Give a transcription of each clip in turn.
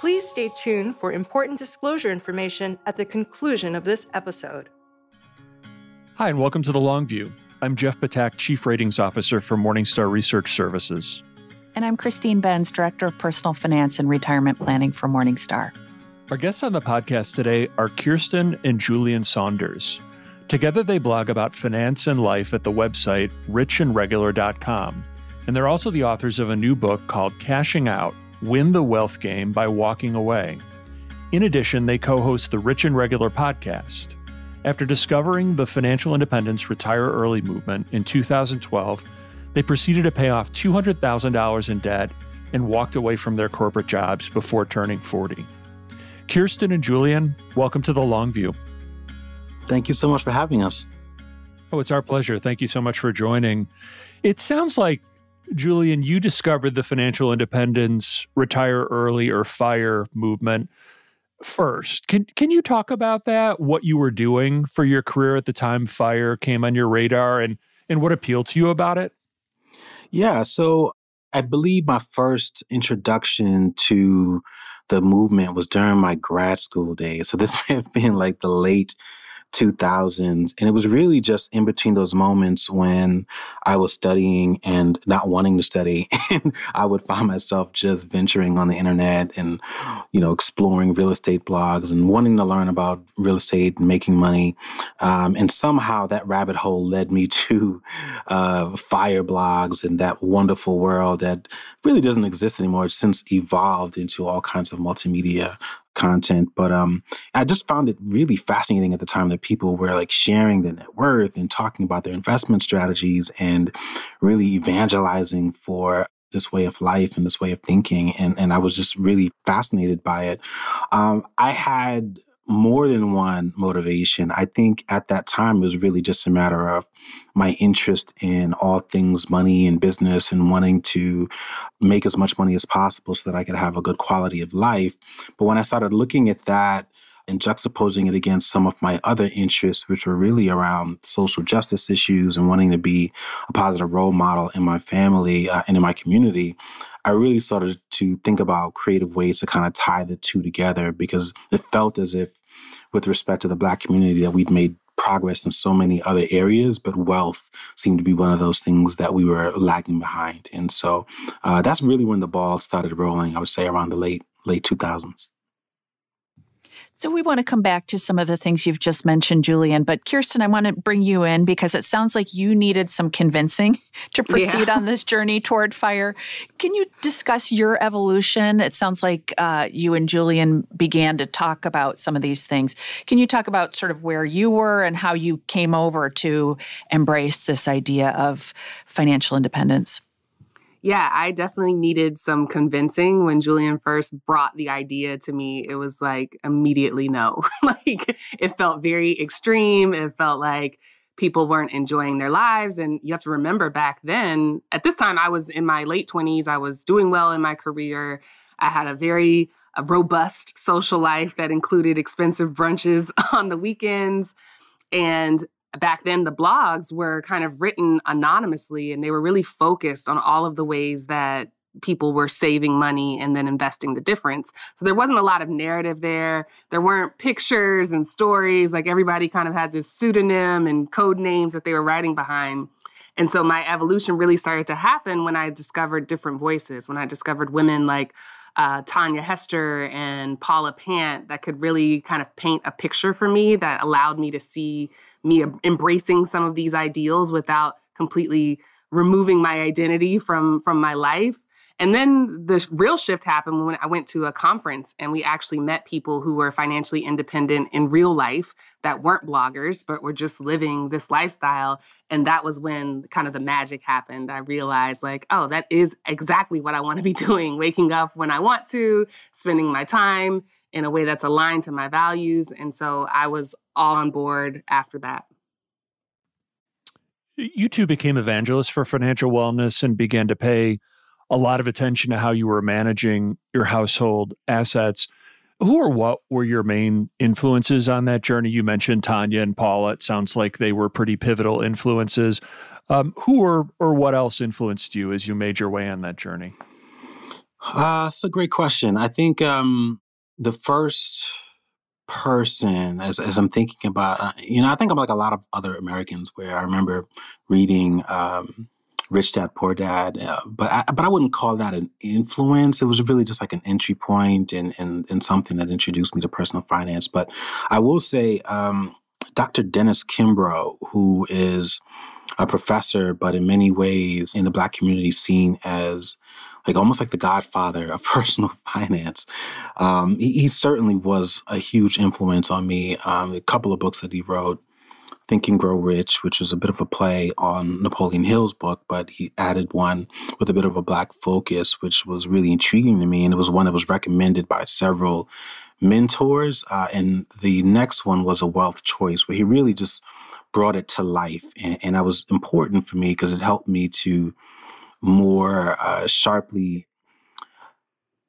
Please stay tuned for important disclosure information at the conclusion of this episode. Hi, and welcome to The Long View. I'm Jeff Ptak, Chief Ratings Officer for Morningstar Research Services. And I'm Christine Benz, Director of Personal Finance and Retirement Planning for Morningstar. Our guests on the podcast today are Kiersten and Julien Saunders. Together, they blog about finance and life at the website richandregular.com. And they're also the authors of a new book called Cashing Out Win the Wealth Game by Walking Away. In addition, they co host the Rich and Regular podcast. After discovering the financial independence retire early movement in 2012, they proceeded to pay off $200,000 in debt and walked away from their corporate jobs before turning 40. Kiersten and Julien, welcome to the Long View. Thank you so much for having us. Oh, it's our pleasure. Thank you so much for joining. It sounds like, Julien, you discovered the financial independence, retire early or fire movement first. Can can you talk about that? What you were doing for your career at the time fire came on your radar and and what appealed to you about it? Yeah, so I believe my first introduction to the movement was during my grad school days. So this may have been like the late 2000s. And it was really just in between those moments when I was studying and not wanting to study. And I would find myself just venturing on the internet and, you know, exploring real estate blogs and wanting to learn about real estate and making money. Um, and somehow that rabbit hole led me to uh, fire blogs and that wonderful world that really doesn't exist anymore. It's since evolved into all kinds of multimedia content. But um, I just found it really fascinating at the time that people were like sharing their net worth and talking about their investment strategies and really evangelizing for this way of life and this way of thinking. And, and I was just really fascinated by it. Um, I had more than one motivation. I think at that time it was really just a matter of my interest in all things money and business and wanting to make as much money as possible so that I could have a good quality of life. But when I started looking at that, and juxtaposing it against some of my other interests, which were really around social justice issues and wanting to be a positive role model in my family uh, and in my community, I really started to think about creative ways to kind of tie the two together because it felt as if with respect to the Black community that we'd made progress in so many other areas, but wealth seemed to be one of those things that we were lagging behind. And so uh, that's really when the ball started rolling, I would say around the late, late 2000s. So we want to come back to some of the things you've just mentioned, Julien. But Kiersten, I want to bring you in because it sounds like you needed some convincing to proceed yeah. on this journey toward fire. Can you discuss your evolution? It sounds like uh, you and Julien began to talk about some of these things. Can you talk about sort of where you were and how you came over to embrace this idea of financial independence? Yeah, I definitely needed some convincing when Julien first brought the idea to me. It was like immediately no. like it felt very extreme. It felt like people weren't enjoying their lives. And you have to remember back then, at this time, I was in my late 20s. I was doing well in my career. I had a very a robust social life that included expensive brunches on the weekends. And back then the blogs were kind of written anonymously and they were really focused on all of the ways that people were saving money and then investing the difference. So there wasn't a lot of narrative there. There weren't pictures and stories. Like everybody kind of had this pseudonym and code names that they were writing behind. And so my evolution really started to happen when I discovered different voices, when I discovered women like uh, Tanya Hester and Paula Pant that could really kind of paint a picture for me that allowed me to see me embracing some of these ideals without completely removing my identity from from my life and then the real shift happened when I went to a conference and we actually met people who were financially independent in real life that weren't bloggers, but were just living this lifestyle. And that was when kind of the magic happened. I realized, like, oh, that is exactly what I want to be doing waking up when I want to, spending my time in a way that's aligned to my values. And so I was all on board after that. You two became evangelists for financial wellness and began to pay a lot of attention to how you were managing your household assets. Who or what were your main influences on that journey? You mentioned Tanya and Paula. It sounds like they were pretty pivotal influences. Um, who or, or what else influenced you as you made your way on that journey? Uh, that's a great question. I think um, the first person, as, as I'm thinking about, uh, you know, I think I'm like a lot of other Americans where I remember reading um, Rich Dad Poor Dad, uh, but I, but I wouldn't call that an influence. It was really just like an entry point and and, and something that introduced me to personal finance. But I will say, um, Dr. Dennis Kimbro, who is a professor, but in many ways in the Black community seen as like almost like the godfather of personal finance. Um, he, he, certainly was a huge influence on me. Um, a couple of books that he wrote, Think and Grow Rich, which was a bit of a play on Napoleon Hill's book, but he added one with a bit of a black focus, which was really intriguing to me. And it was one that was recommended by several mentors. Uh, and the next one was a wealth choice, where he really just brought it to life. And, and that was important for me because it helped me to more uh, sharply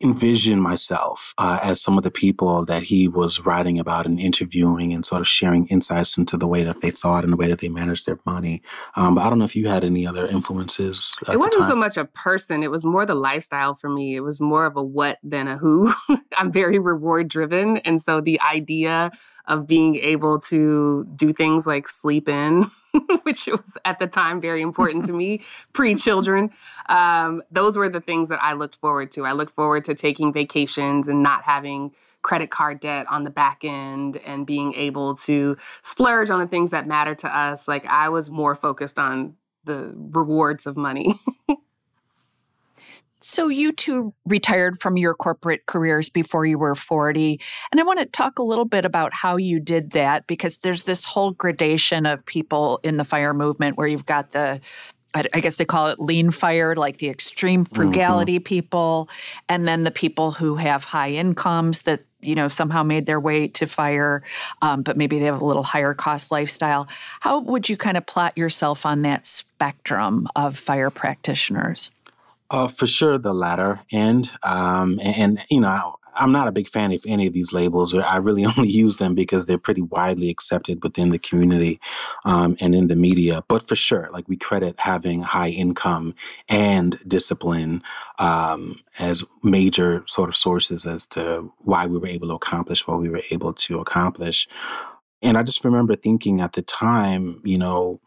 envision myself uh, as some of the people that he was writing about and interviewing and sort of sharing insights into the way that they thought and the way that they managed their money. Um, but I don't know if you had any other influences. It wasn't so much a person, it was more the lifestyle for me. It was more of a what than a who. I'm very reward driven. And so the idea of being able to do things like sleep in, which was at the time very important to me, pre children. Um, those were the things that I looked forward to. I looked forward to taking vacations and not having credit card debt on the back end and being able to splurge on the things that matter to us. Like I was more focused on the rewards of money. So, you two retired from your corporate careers before you were 40. And I want to talk a little bit about how you did that because there's this whole gradation of people in the fire movement where you've got the I guess they call it lean fire, like the extreme mm-hmm. frugality mm-hmm. people, and then the people who have high incomes that you know somehow made their way to fire, um, but maybe they have a little higher cost lifestyle. How would you kind of plot yourself on that spectrum of fire practitioners? Uh, for sure, the latter end. Um, and, and, you know, I'm not a big fan of any of these labels. I really only use them because they're pretty widely accepted within the community um, and in the media. But for sure, like we credit having high income and discipline um, as major sort of sources as to why we were able to accomplish what we were able to accomplish. And I just remember thinking at the time, you know,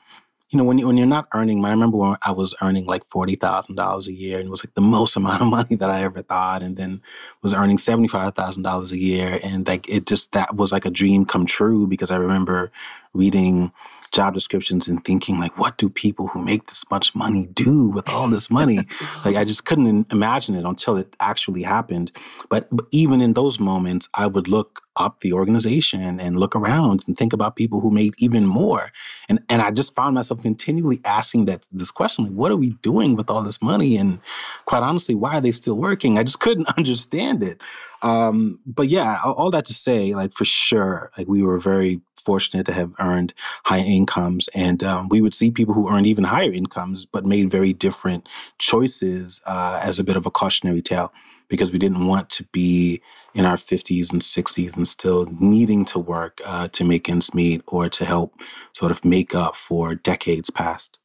you know, when you, when you're not earning, I remember when I was earning like forty thousand dollars a year, and it was like the most amount of money that I ever thought, and then was earning seventy five thousand dollars a year, and like it just that was like a dream come true because I remember reading job descriptions and thinking like what do people who make this much money do with all this money? Like i just couldn't imagine it until it actually happened. But, but even in those moments i would look up the organization and look around and think about people who made even more. And and i just found myself continually asking that this question like what are we doing with all this money? And quite honestly why are they still working? I just couldn't understand it. Um, but yeah all that to say like for sure like we were very fortunate to have earned high incomes. And um, we would see people who earned even higher incomes, but made very different choices uh, as a bit of a cautionary tale because we didn't want to be in our 50s and 60s and still needing to work uh, to make ends meet or to help sort of make up for decades past.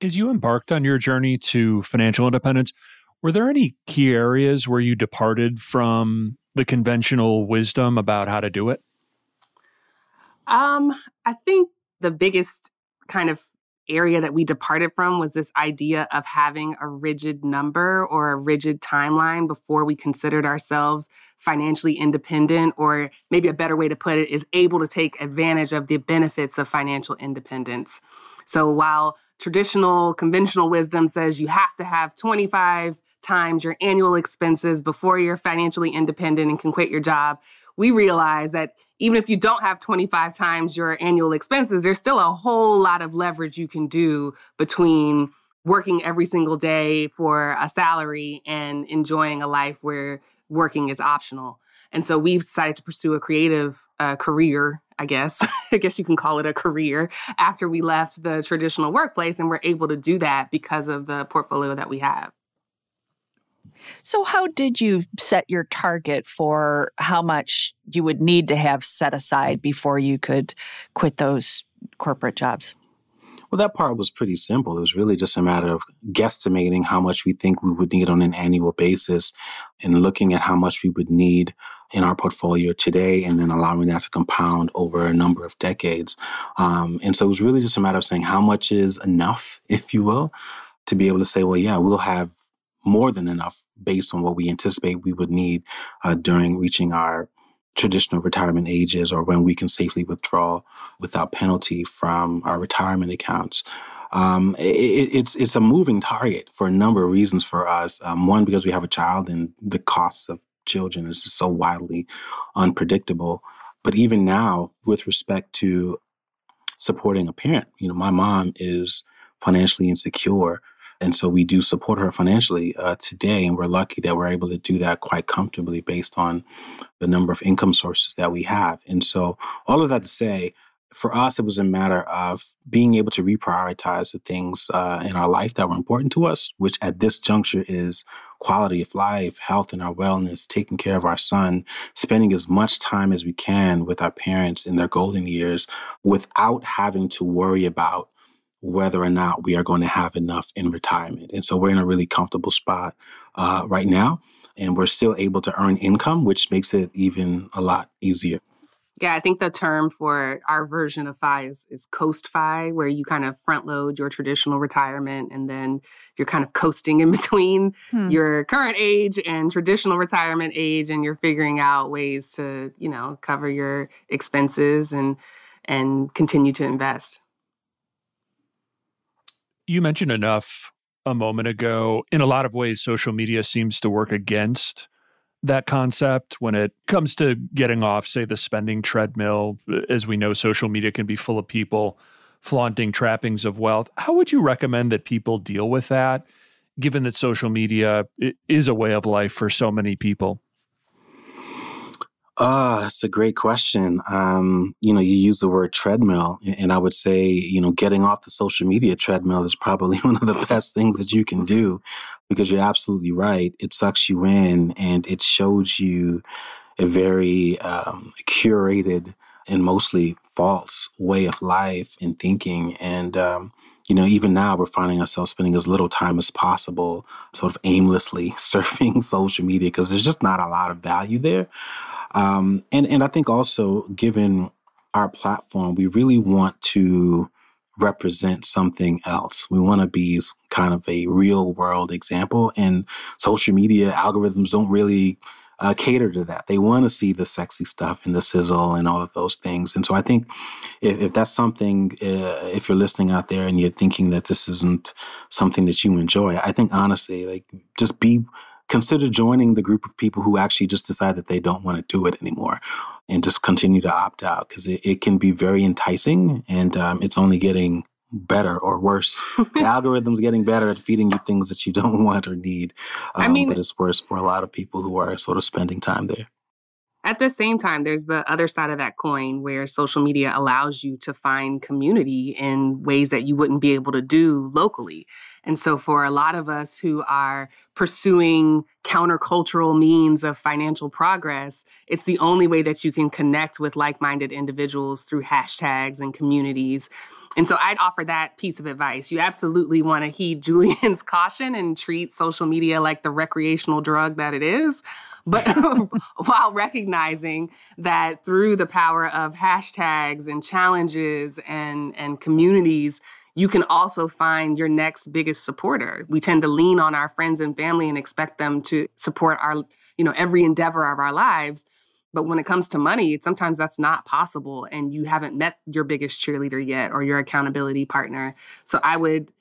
As you embarked on your journey to financial independence, were there any key areas where you departed from the conventional wisdom about how to do it? Um, I think the biggest kind of area that we departed from was this idea of having a rigid number or a rigid timeline before we considered ourselves financially independent, or maybe a better way to put it is able to take advantage of the benefits of financial independence. So while traditional conventional wisdom says you have to have 25 times your annual expenses before you're financially independent and can quit your job, we realize that even if you don't have 25 times your annual expenses, there's still a whole lot of leverage you can do between working every single day for a salary and enjoying a life where working is optional. And so we decided to pursue a creative uh, career, I guess. I guess you can call it a career after we left the traditional workplace. And we're able to do that because of the portfolio that we have. So, how did you set your target for how much you would need to have set aside before you could quit those corporate jobs? Well, that part was pretty simple. It was really just a matter of guesstimating how much we think we would need on an annual basis and looking at how much we would need in our portfolio today and then allowing that to compound over a number of decades. Um, and so it was really just a matter of saying how much is enough, if you will, to be able to say, well, yeah, we'll have more than enough based on what we anticipate we would need uh, during reaching our traditional retirement ages or when we can safely withdraw without penalty from our retirement accounts. Um, it, it's it's a moving target for a number of reasons for us. Um, one, because we have a child and the costs of children is so wildly unpredictable. But even now, with respect to supporting a parent, you know, my mom is financially insecure. And so we do support her financially uh, today, and we're lucky that we're able to do that quite comfortably based on the number of income sources that we have. And so, all of that to say, for us, it was a matter of being able to reprioritize the things uh, in our life that were important to us, which at this juncture is quality of life, health, and our wellness, taking care of our son, spending as much time as we can with our parents in their golden years without having to worry about whether or not we are going to have enough in retirement. And so we're in a really comfortable spot uh, right now, and we're still able to earn income, which makes it even a lot easier. Yeah, I think the term for our version of FI is, is coast FI, where you kind of front load your traditional retirement and then you're kind of coasting in between hmm. your current age and traditional retirement age, and you're figuring out ways to, you know, cover your expenses and and continue to invest you mentioned enough a moment ago. In a lot of ways, social media seems to work against that concept when it comes to getting off, say, the spending treadmill. Uh, as we know, social media can be full of people flaunting trappings of wealth. How would you recommend that people deal with that, given that social media is a way of life for so many people? Ah, uh, a great question. Um, you know, you use the word treadmill, and I would say, you know, getting off the social media treadmill is probably one of the best things that you can do because you're absolutely right. It sucks you in and it shows you a very um, curated and mostly false way of life and thinking. And, um, you know, even now we're finding ourselves spending as little time as possible sort of aimlessly surfing social media because there's just not a lot of value there. Um, and and I think also given our platform, we really want to represent something else. We want to be kind of a real world example, and social media algorithms don't really uh, cater to that. They want to see the sexy stuff and the sizzle and all of those things. And so I think if, if that's something, uh, if you're listening out there and you're thinking that this isn't something that you enjoy, I think honestly, like just be consider joining the group of people who actually just decide that they don't want to do it anymore and just continue to opt out because it, it, can be very enticing and um, it's only getting better or worse. the algorithm's getting better at feeding you things that you don't want or need. Um, I mean, but it's worse for a lot of people who are sort of spending time there. At the same time, there's the other side of that coin where social media allows you to find community in ways that you wouldn't be able to do locally. And so, for a lot of us who are pursuing countercultural means of financial progress, it's the only way that you can connect with like minded individuals through hashtags and communities. And so I'd offer that piece of advice. You absolutely want to heed Julien's caution and treat social media like the recreational drug that it is but while recognizing that through the power of hashtags and challenges and, and communities, you can also find your next biggest supporter. We tend to lean on our friends and family and expect them to support our, you know, every endeavor of our lives. But when it comes to money, sometimes that's not possible and you haven't met your biggest cheerleader yet or your accountability partner. So I would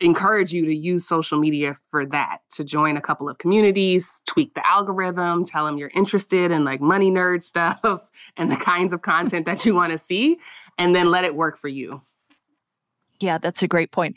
encourage you to use social media for that to join a couple of communities tweak the algorithm tell them you're interested in like money nerd stuff and the kinds of content that you want to see and then let it work for you yeah, that's a great point.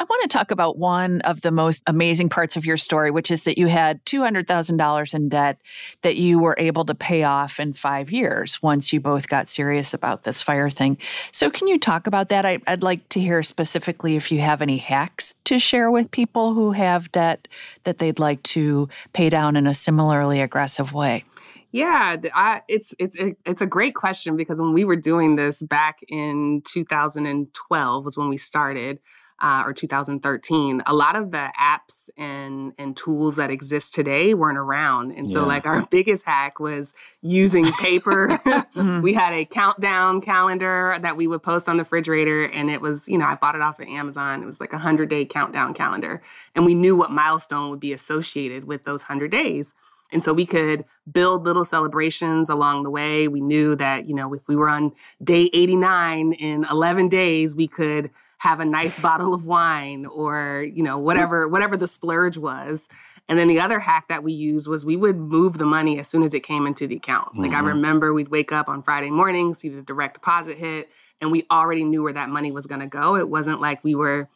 I want to talk about one of the most amazing parts of your story, which is that you had $200,000 in debt that you were able to pay off in five years once you both got serious about this fire thing. So, can you talk about that? I, would like to hear specifically if you have any hacks to share with people who have debt that they'd like to pay down in a similarly aggressive way. Yeah, I, it's it's it's a great question because when we were doing this back in 2012 was when we started uh, or 2013, a lot of the apps and and tools that exist today weren't around, and yeah. so like our biggest hack was using paper. mm-hmm. we had a countdown calendar that we would post on the refrigerator, and it was you know I bought it off of Amazon. It was like a hundred day countdown calendar, and we knew what milestone would be associated with those hundred days. And so we could build little celebrations along the way. We knew that, you know, if we were on day 89 in 11 days, we could have a nice bottle of wine or, you know, whatever whatever the splurge was. And then the other hack that we used was we would move the money as soon as it came into the account. Mm-hmm. Like I mm-hmm. remember we'd wake up on Friday morning, see the direct deposit hit, and we already knew where that money was going to go. It wasn't like we were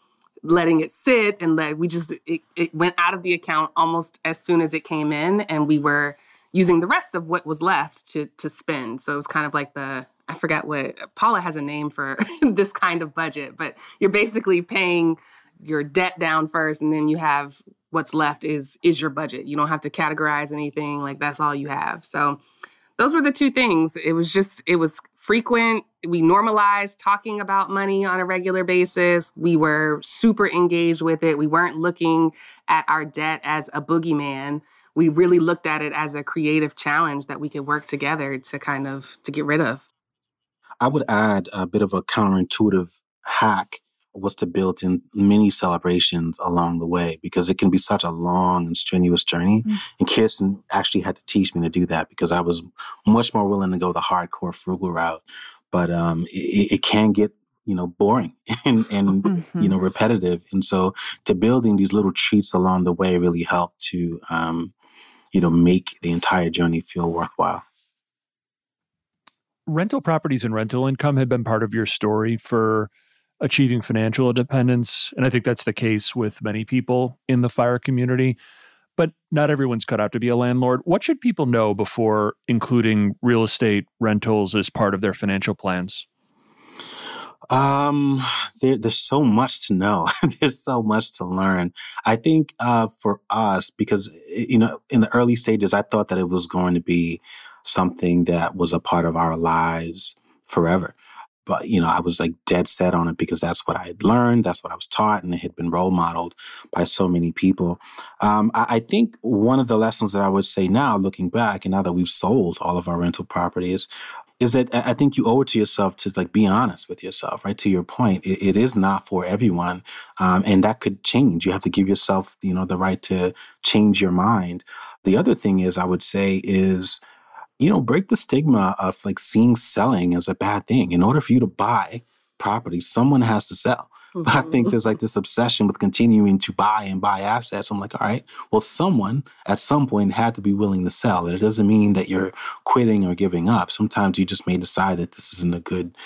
letting it sit and like we just it, it went out of the account almost as soon as it came in and we were using the rest of what was left to to spend. So it was kind of like the I forget what Paula has a name for this kind of budget, but you're basically paying your debt down first and then you have what's left is is your budget. You don't have to categorize anything, like that's all you have. So those were the two things. It was just it was frequent. We normalized talking about money on a regular basis. We were super engaged with it. We weren't looking at our debt as a boogeyman. We really looked at it as a creative challenge that we could work together to kind of to get rid of. I would add a bit of a counterintuitive hack was to build in many celebrations along the way because it can be such a long and strenuous journey. Mm-hmm. And Kiersten actually had to teach me to do that because I was much more willing to go the hardcore frugal route. But um, it, it can get you know boring and and mm-hmm. you know mm-hmm. repetitive and so to building these little treats along the way really helped to um, you know make the entire journey feel worthwhile rental properties and rental income have been part of your story for achieving financial independence. And I think that's the case with many people in the fire community. But not everyone's cut out to be a landlord. What should people know before including real estate rentals as part of their financial plans? Um, there, there's so much to know. there's so much to learn. I think uh, for us, because you know, in the early stages, I thought that it was going to be something that was a part of our lives forever. But, you know, I was like dead set on it because that's what I had learned, that's what I was taught, and it had been role modeled by so many people. Um, I, I think one of the lessons that I would say now, looking back, and now that we've sold all of our rental properties, is that I think you owe it to yourself to like be honest with yourself, right? To your point, it, it is not for everyone, um, and that could change. You have to give yourself, you know, the right to change your mind. The other thing is, I would say, is you know, break the stigma of like seeing selling as a bad thing. In order for you to buy property, someone has to sell. Mm-hmm. But I think mm-hmm. there's like this obsession with continuing to buy and buy assets. I'm like, all right, well, someone at some point had to be willing to sell. And it doesn't mean that you're quitting or giving up. Sometimes you just may decide that this isn't a good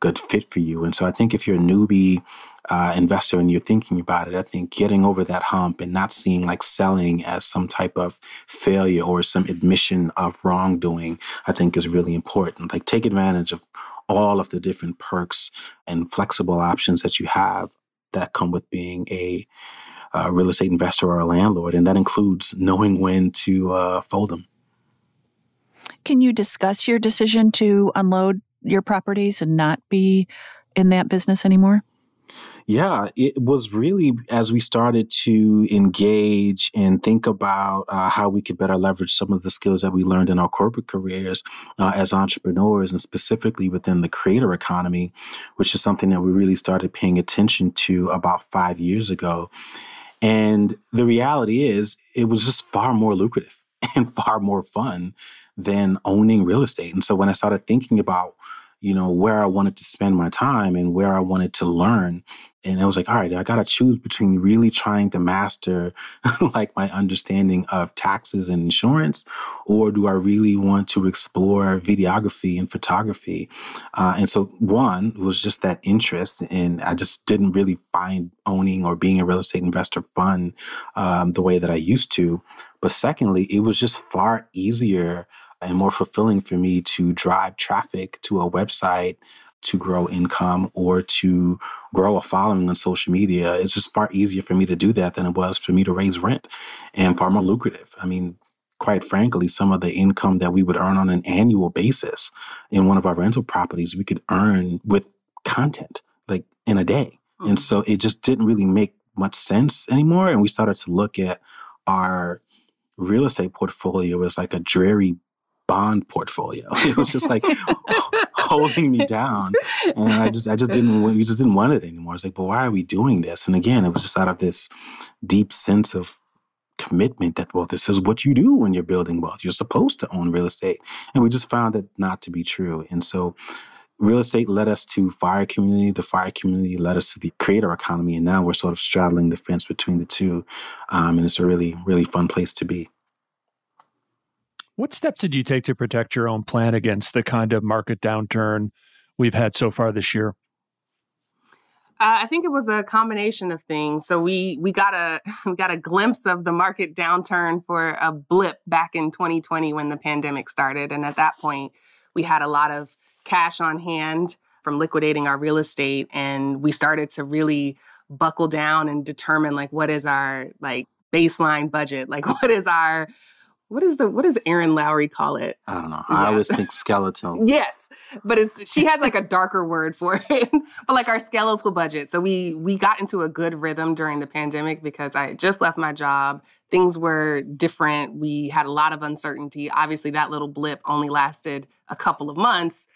good fit for you. And so I think if you're a newbie uh, investor and you're thinking about it, I think getting over that hump and not seeing like selling as some type of failure or some admission of wrongdoing, I think is really important. Like take advantage of all of the different perks and flexible options that you have that come with being a uh, real estate investor or a landlord, and that includes knowing when to uh, fold them. Can you discuss your decision to unload your properties and not be in that business anymore? Yeah, it was really as we started to engage and think about uh, how we could better leverage some of the skills that we learned in our corporate careers uh, as entrepreneurs and specifically within the creator economy, which is something that we really started paying attention to about five years ago. And the reality is, it was just far more lucrative and far more fun than owning real estate. And so when I started thinking about you know, where I wanted to spend my time and where I wanted to learn. And I was like, all right, I got to choose between really trying to master like my understanding of taxes and insurance, or do I really want to explore videography and photography? Uh, and so, one was just that interest, and I just didn't really find owning or being a real estate investor fun um, the way that I used to. But secondly, it was just far easier and more fulfilling for me to drive traffic to a website to grow income or to grow a following on social media. It's just far easier for me to do that than it was for me to raise rent and far more lucrative. I mean, quite frankly, some of the income that we would earn on an annual basis in one of our rental properties, we could earn with content like in a day. Mm-hmm. And so it just didn't really make much sense anymore. And we started to look at our real estate portfolio as like a dreary bond portfolio. It was just like holding me down, and I just I just didn't we just didn't want it anymore. It's like, but why are we doing this? And again, it was just out of this deep sense of commitment that well, this is what you do when you're building wealth. You're supposed to own real estate, and we just found that not to be true. And so. Real estate led us to fire community. The fire community led us to the creator economy, and now we're sort of straddling the fence between the two. Um, and it's a really, really fun place to be. What steps did you take to protect your own plan against the kind of market downturn we've had so far this year? Uh, I think it was a combination of things. So we we got a we got a glimpse of the market downturn for a blip back in 2020 when the pandemic started, and at that point, we had a lot of cash on hand from liquidating our real estate, and we started to really buckle down and determine like what is our like baseline budget, like what is our what is the what does Erin Lowry call it? I don't know. Yeah. I always think skeletal. yes, but it's she has like a darker word for it. but like our skeletal budget. So we we got into a good rhythm during the pandemic because I just left my job. Things were different. We had a lot of uncertainty. Obviously, that little blip only lasted a couple of months.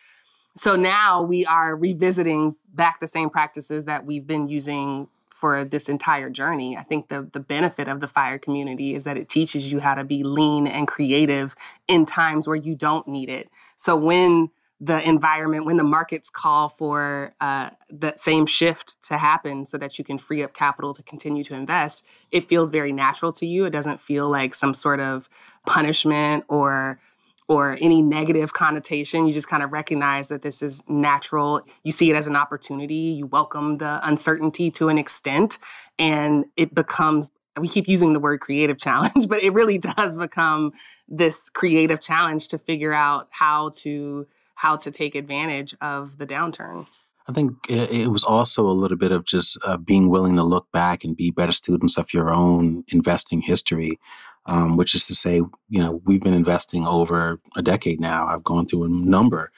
So now we are revisiting back the same practices that we've been using for this entire journey. I think the the benefit of the fire community is that it teaches you how to be lean and creative in times where you don't need it. So when the environment, when the markets call for uh, that same shift to happen so that you can free up capital to continue to invest, it feels very natural to you. It doesn't feel like some sort of punishment or or any negative connotation. You just kind of recognize that this is natural. You see it as an opportunity. You welcome the uncertainty to an extent, and it becomes we keep using the word creative challenge, but it really does become this creative challenge to figure out how to how to take advantage of the downturn. I think it was also a little bit of just uh, being willing to look back and be better students of your own investing history um, which is to say, you know, we've been investing over a decade now. I've gone through a number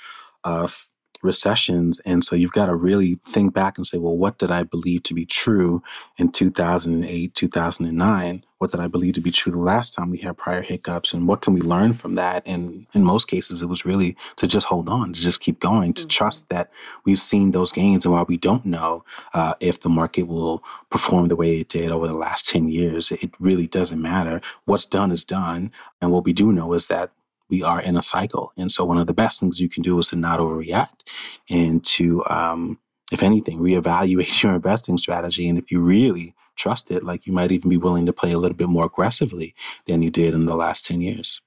of recessions. And so you've got to really think back and say, well, what did I believe to be true in 2008, 2009? What did I believe to be true the last time we had prior hiccups? And what can we learn from that? And in most cases, it was really to just hold on, to just keep going, to mm-hmm. trust that we've seen those gains. And while we don't know uh, if the market will perform the way it did over the last 10 years, it really doesn't matter. What's done is done. And what we do know is that we are in a cycle. And so one of the best things you can do is to not overreact and to, um, if anything, reevaluate your investing strategy. And if you really trust it, like you might even be willing to play a little bit more aggressively than you did in the last 10 years.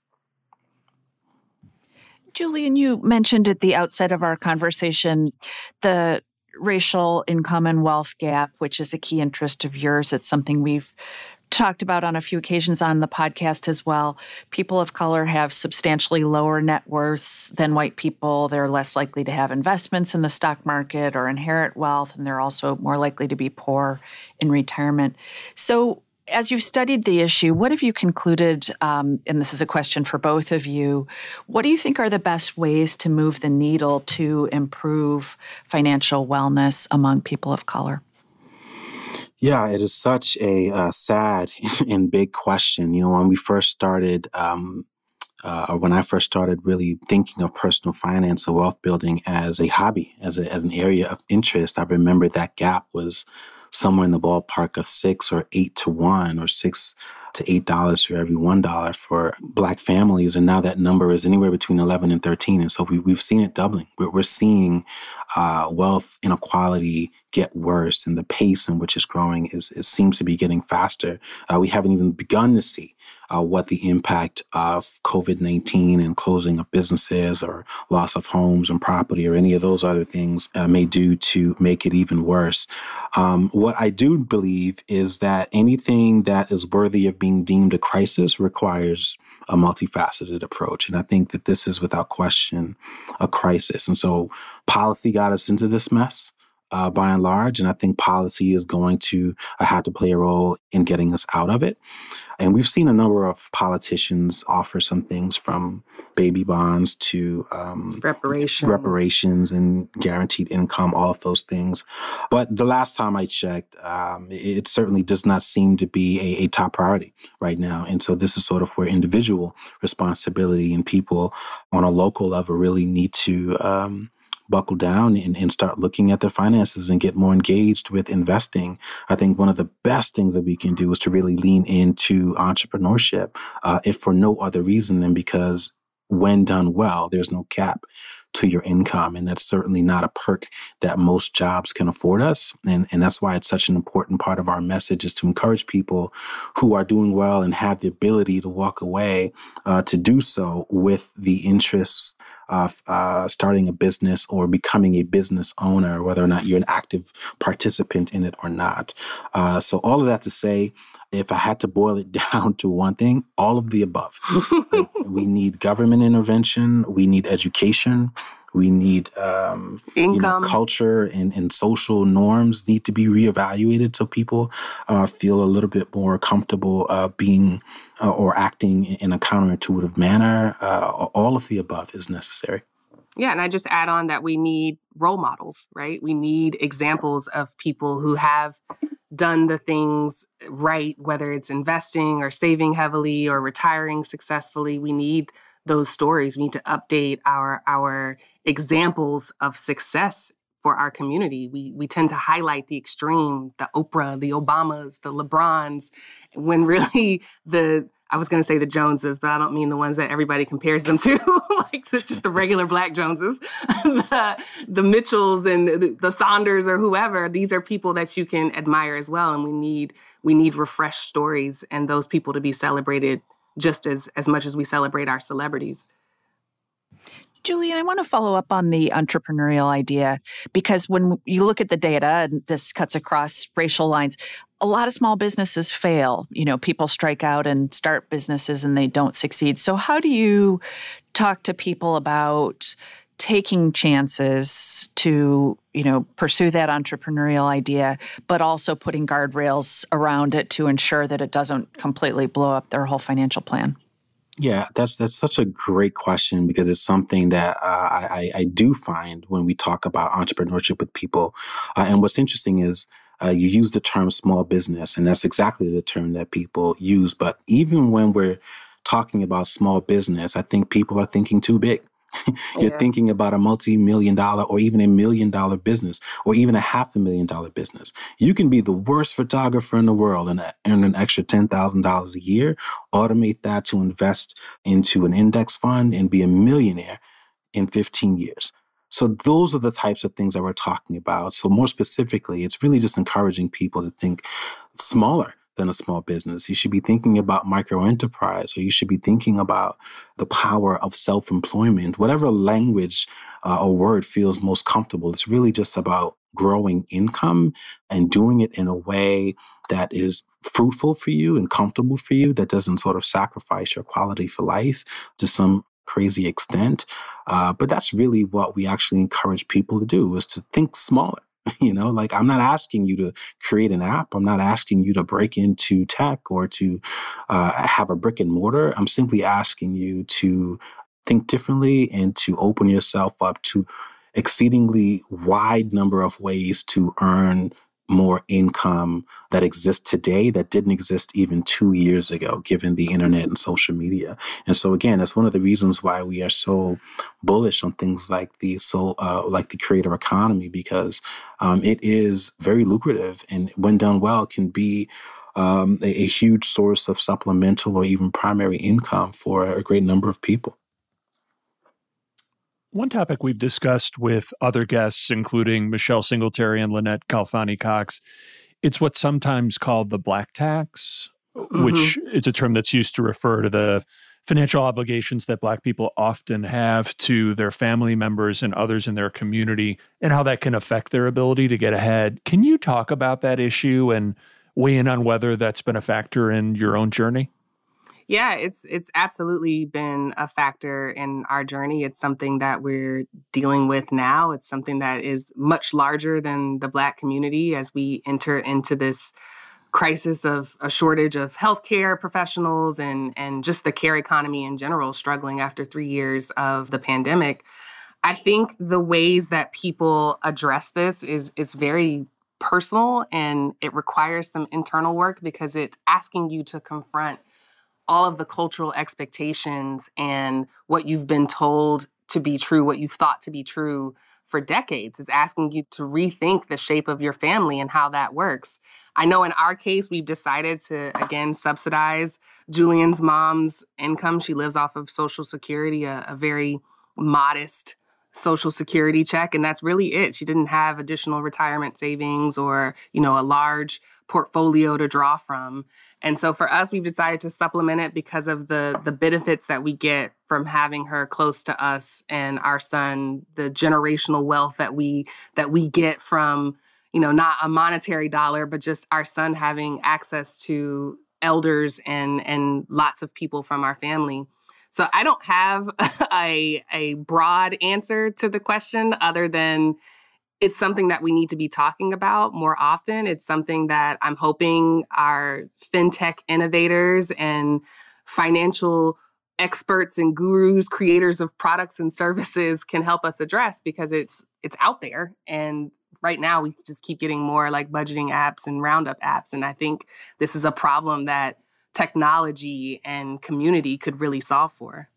Julien, you mentioned at the outset of our conversation the racial income and wealth gap, which is a key interest of yours. It's something we've talked about on a few occasions on the podcast as well. People of color have substantially lower net worths than white people. They're less likely to have investments in the stock market or inherit wealth, and they're also more likely to be poor in retirement. So, as you've studied the issue, what have you concluded? Um, and this is a question for both of you. What do you think are the best ways to move the needle to improve financial wellness among people of color? Yeah, it is such a uh, sad and big question. You know, when we first started, um, uh, or when I first started really thinking of personal finance or wealth building as a hobby, as, a, as an area of interest, I remember that gap was somewhere in the ballpark of six or eight to one or six to eight dollars for every one dollar for black families and now that number is anywhere between 11 and 13 and so we, we've seen it doubling we're, we're seeing uh, wealth inequality get worse and the pace in which it's growing is, is seems to be getting faster uh, we haven't even begun to see uh, what the impact of COVID 19 and closing of businesses or loss of homes and property or any of those other things uh, may do to make it even worse. Um, what I do believe is that anything that is worthy of being deemed a crisis requires a multifaceted approach. And I think that this is without question a crisis. And so policy got us into this mess. Uh, by and large. And I think policy is going to uh, have to play a role in getting us out of it. And we've seen a number of politicians offer some things from baby bonds to um, reparations. reparations and guaranteed income, all of those things. But the last time I checked, um, it certainly does not seem to be a, a, top priority right now. And so this is sort of where individual responsibility and people on a local level really need to um, buckle down and, and start looking at their finances and get more engaged with investing. I think one of the best things that we can do is to really lean into entrepreneurship, uh, if for no other reason than because when done well, there's no cap to your income. And that's certainly not a perk that most jobs can afford us. And, and that's why it's such an important part of our message is to encourage people who are doing well and have the ability to walk away uh, to do so with the interests of uh, starting a business or becoming a business owner, whether or not you're an active participant in it or not. Uh, so, all of that to say, if I had to boil it down to one thing, all of the above. we need government intervention, we need education, we need um, income, you know, culture, and, and social norms need to be reevaluated so people uh, feel a little bit more comfortable uh, being uh, or acting in a counterintuitive manner. Uh, all of the above is necessary. Yeah, and I just add on that we need role models, right? We need examples of people who have done the things right, whether it's investing or saving heavily or retiring successfully. We need those stories. We need to update our our examples of success for our community. We we tend to highlight the extreme, the Oprah, the Obamas, the LeBrons, when really the I was going to say the Joneses, but I don't mean the ones that everybody compares them to, like the, just the regular Black Joneses, the, the Mitchells and the, the Saunders or whoever. These are people that you can admire as well, and we need we need refreshed stories and those people to be celebrated just as as much as we celebrate our celebrities. Julien, I want to follow up on the entrepreneurial idea because when you look at the data, and this cuts across racial lines, a lot of small businesses fail. You know, people strike out and start businesses and they don't succeed. So, how do you talk to people about taking chances to, you know, pursue that entrepreneurial idea, but also putting guardrails around it to ensure that it doesn't completely blow up their whole financial plan? Yeah, that's that's such a great question because it's something that uh, I, I do find when we talk about entrepreneurship with people. Uh, and what's interesting is uh, you use the term small business, and that's exactly the term that people use. But even when we're talking about small business, I think people are thinking too big. You're yeah. thinking about a multi million dollar or even a million dollar business or even a half a million dollar business. You can be the worst photographer in the world and uh, earn an extra $10,000 a year, automate that to invest into an index fund and be a millionaire in 15 years. So, those are the types of things that we're talking about. So, more specifically, it's really just encouraging people to think smaller than a small business. You should be thinking about micro enterprise, or you should be thinking about the power of self employment, whatever language uh, or word feels most comfortable. It's really just about growing income and doing it in a way that is fruitful for you and comfortable for you, that doesn't sort of sacrifice your quality for life to some crazy extent. Uh, but that's really what we actually encourage people to do is to think smaller You know, like I'm not asking you to create an app. I'm not asking you to break into tech or to uh, have a brick and mortar. I'm simply asking you to think differently and to open yourself up to exceedingly wide number of ways to earn more income that exists today that didn't exist even two years ago, given the internet and social media. And so, again, that's one of the reasons why we are so bullish on things like the so uh, like the creator economy because um, it is very lucrative and when done well can be um, a, a huge source of supplemental or even primary income for a great number of people. One topic we've discussed with other guests, including Michelle Singletary and Lynette Khalfani Cox, it's what's sometimes called the black tax, mm-hmm. which is a term that's used to refer to the financial obligations that black people often have to their family members and others in their community and how that can affect their ability to get ahead. Can you talk about that issue and weigh in on whether that's been a factor in your own journey? Yeah, it's it's absolutely been a factor in our journey. It's something that we're dealing with now. It's something that is much larger than the black community as we enter into this crisis of a shortage of healthcare professionals and and just the care economy in general struggling after 3 years of the pandemic. I think the ways that people address this is it's very personal and it requires some internal work because it's asking you to confront all of the cultural expectations and what you've been told to be true, what you've thought to be true for decades. It's asking you to rethink the shape of your family and how that works. I know in our case, we've decided to again subsidize Julien's mom's income. She lives off of Social Security, a, a very modest social security check and that's really it she didn't have additional retirement savings or you know a large portfolio to draw from. And so for us we've decided to supplement it because of the the benefits that we get from having her close to us and our son the generational wealth that we that we get from you know not a monetary dollar but just our son having access to elders and and lots of people from our family. So I don't have a, a broad answer to the question other than it's something that we need to be talking about more often. It's something that I'm hoping our fintech innovators and financial experts and gurus, creators of products and services can help us address because it's it's out there and right now we just keep getting more like budgeting apps and roundup apps and I think this is a problem that technology and community could really solve for.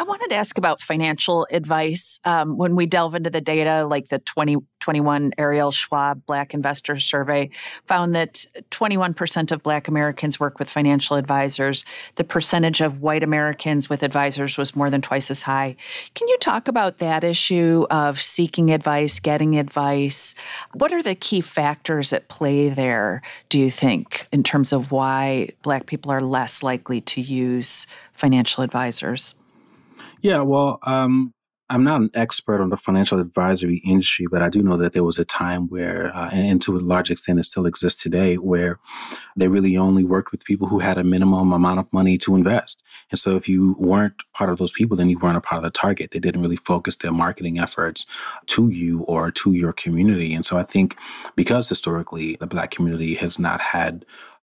I wanted to ask about financial advice. Um, when we delve into the data, like the 2021 Ariel Schwab Black Investor Survey found that 21% of Black Americans work with financial advisors. The percentage of white Americans with advisors was more than twice as high. Can you talk about that issue of seeking advice, getting advice? What are the key factors at play there, do you think, in terms of why Black people are less likely to use financial advisors? Yeah, well, um, I'm not an expert on the financial advisory industry, but I do know that there was a time where, uh, and to a large extent it still exists today, where they really only worked with people who had a minimum amount of money to invest. And so if you weren't part of those people, then you weren't a part of the target. They didn't really focus their marketing efforts to you or to your community. And so I think because historically the Black community has not had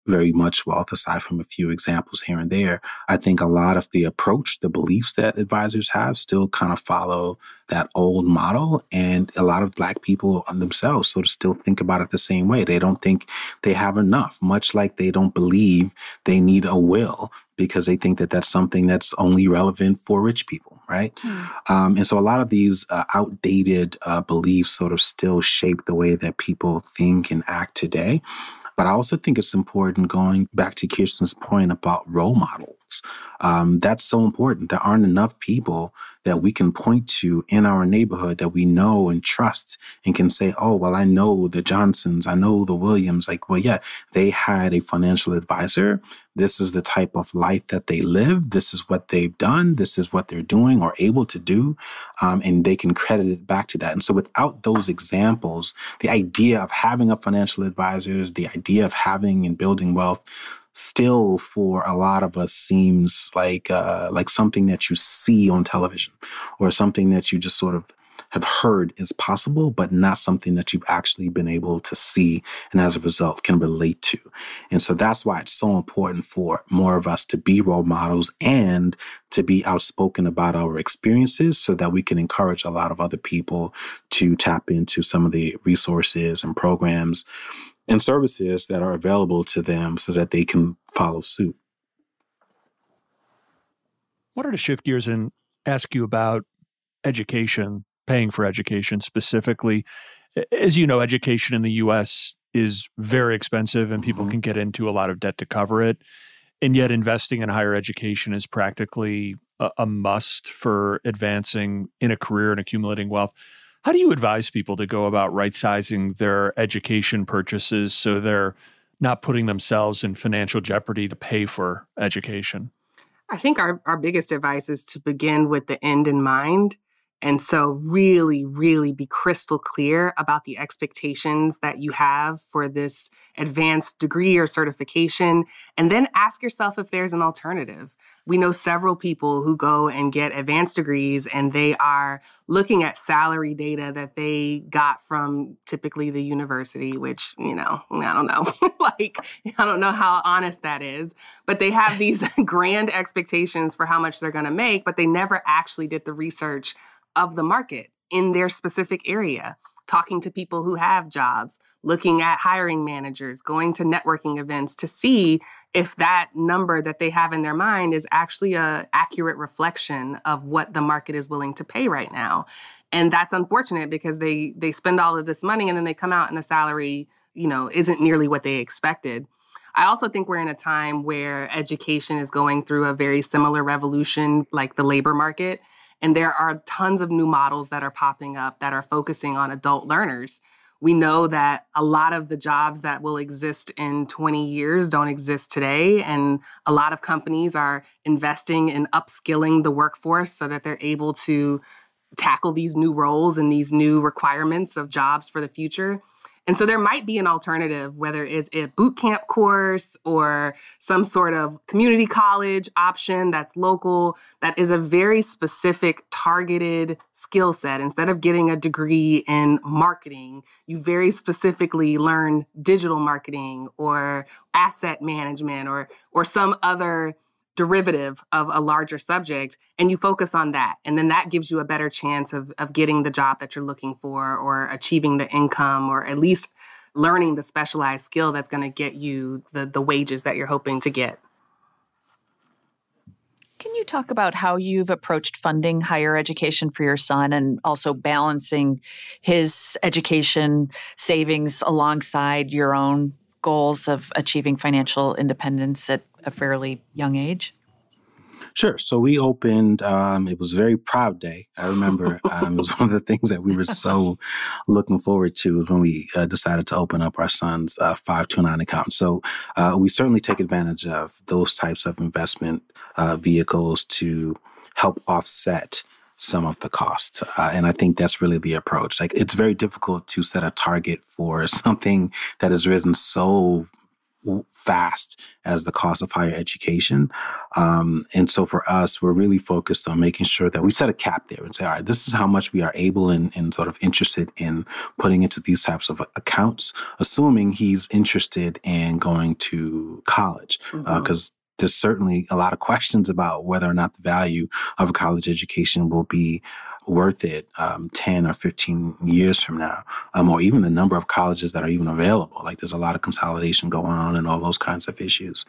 very much wealth, aside from a few examples here and there. I think a lot of the approach, the beliefs that advisors have still kind of follow that old model. And a lot of Black people themselves sort of still think about it the same way. They don't think they have enough, much like they don't believe they need a will because they think that that's something that's only relevant for rich people, right? Mm. Um, and so a lot of these uh, outdated uh, beliefs sort of still shape the way that people think and act today. But I also think it's important going back to Kiersten's point about role models. Um, that's so important. There aren't enough people that we can point to in our neighborhood that we know and trust and can say, oh, well, I know the Johnsons, I know the Williams. Like, well, yeah, they had a financial advisor. This is the type of life that they live. This is what they've done. This is what they're doing or able to do. Um, and they can credit it back to that. And so, without those examples, the idea of having a financial advisor, the idea of having and building wealth still for a lot of us seems like uh, like something that you see on television or something that you just sort of have heard is possible, but not something that you've actually been able to see and as a result can relate to. And so that's why it's so important for more of us to be role models and to be outspoken about our experiences so that we can encourage a lot of other people to tap into some of the resources and programs and services that are available to them so that they can follow suit. I wanted to shift gears and ask you about education, paying for education specifically. As you know, education in the US is very expensive and people mm-hmm. can get into a lot of debt to cover it. And yet, investing in higher education is practically a, a must for advancing in a career and accumulating wealth. How do you advise people to go about right sizing their education purchases so they're not putting themselves in financial jeopardy to pay for education? I think our, our biggest advice is to begin with the end in mind. And so, really, really be crystal clear about the expectations that you have for this advanced degree or certification. And then ask yourself if there's an alternative. We know several people who go and get advanced degrees and they are looking at salary data that they got from typically the university, which, you know, I don't know. like, I don't know how honest that is. But they have these grand expectations for how much they're going to make, but they never actually did the research of the market in their specific area talking to people who have jobs, looking at hiring managers, going to networking events to see if that number that they have in their mind is actually a accurate reflection of what the market is willing to pay right now. And that's unfortunate because they they spend all of this money and then they come out and the salary, you know, isn't nearly what they expected. I also think we're in a time where education is going through a very similar revolution like the labor market and there are tons of new models that are popping up that are focusing on adult learners. We know that a lot of the jobs that will exist in 20 years don't exist today. And a lot of companies are investing in upskilling the workforce so that they're able to tackle these new roles and these new requirements of jobs for the future. And so there might be an alternative, whether it's a boot camp course or some sort of community college option that's local, that is a very specific, targeted skill set. Instead of getting a degree in marketing, you very specifically learn digital marketing or asset management or, or some other derivative of a larger subject and you focus on that and then that gives you a better chance of, of getting the job that you're looking for or achieving the income or at least learning the specialized skill that's going to get you the, the wages that you're hoping to get. Can you talk about how you've approached funding higher education for your son and also balancing his education savings alongside your own goals of achieving financial independence at a fairly young age? Sure. So we opened. Um, it was a very proud day. I remember um, it was one of the things that we were so looking forward to when we uh, decided to open up our son's uh, 529 account. So uh, we certainly take advantage of those types of investment uh, vehicles to help offset some of the cost. Uh, and I think that's really the approach. Like it's very difficult to set a target for something that has risen so fast as the cost of higher education. Um, and so for us, we're really focused on making sure that we set a cap there and say, all right, this is how much we are able and, and sort of interested in putting into these types of accounts, assuming he's interested in going to college. Because uh, mm-hmm. uh, there's certainly a lot of questions about whether or not the value of a college education will be worth it um, 10 or 15 years from now, um, or even the number of colleges that are even available. Like there's a lot of consolidation going on and all those kinds of issues.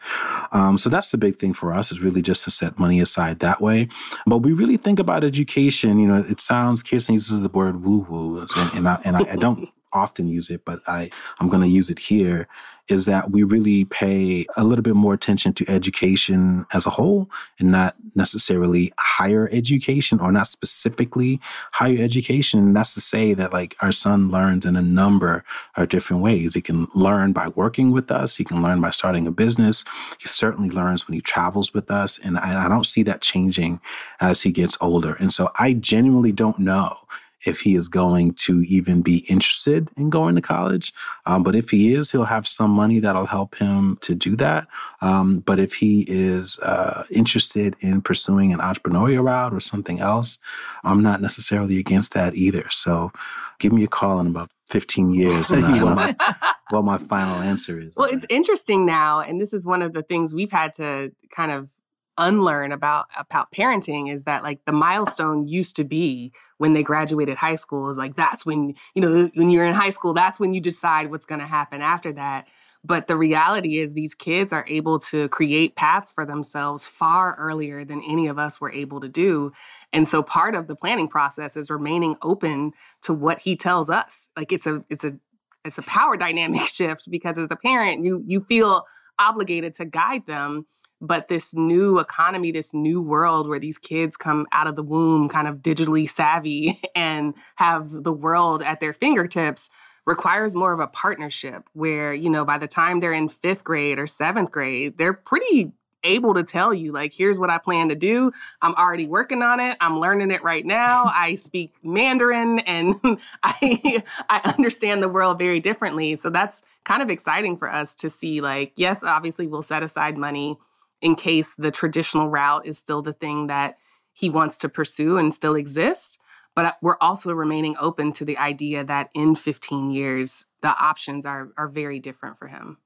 Um, so that's the big thing for us is really just to set money aside that way. But we really think about education. You know, it sounds, Kiersten uses the word woo woo, and, and, I, and I, I don't often use it, but I, I'm going to use it here, is that we really pay a little bit more attention to education as a whole and not necessarily higher education or not specifically higher education. That's to say that like our son learns in a number of different ways. He can learn by working with us. He can learn by starting a business. He certainly learns when he travels with us. And I, I don't see that changing as he gets older. And so I genuinely don't know if he is going to even be interested in going to college. Um, but if he is, he'll have some money that'll help him to do that. Um, but if he is uh, interested in pursuing an entrepreneurial route or something else, I'm not necessarily against that either. So give me a call in about 15 years and I what, my, what my final answer is. Well, it's interesting now, and this is one of the things we've had to kind of unlearn about about parenting is that like the milestone used to be when they graduated high school is like that's when you know when you're in high school that's when you decide what's going to happen after that. But the reality is these kids are able to create paths for themselves far earlier than any of us were able to do. And so part of the planning process is remaining open to what he tells us. Like it's a it's a it's a power dynamic shift because as a parent you you feel obligated to guide them but this new economy, this new world where these kids come out of the womb kind of digitally savvy and have the world at their fingertips requires more of a partnership where, you know, by the time they're in fifth grade or seventh grade, they're pretty able to tell you, like, here's what I plan to do. I'm already working on it. I'm learning it right now. I speak Mandarin and I I understand the world very differently. So that's kind of exciting for us to see, like, yes, obviously we'll set aside money in case the traditional route is still the thing that he wants to pursue and still exist. But uh, we're also remaining open to the idea that in 15 years, the options are, are very different for him.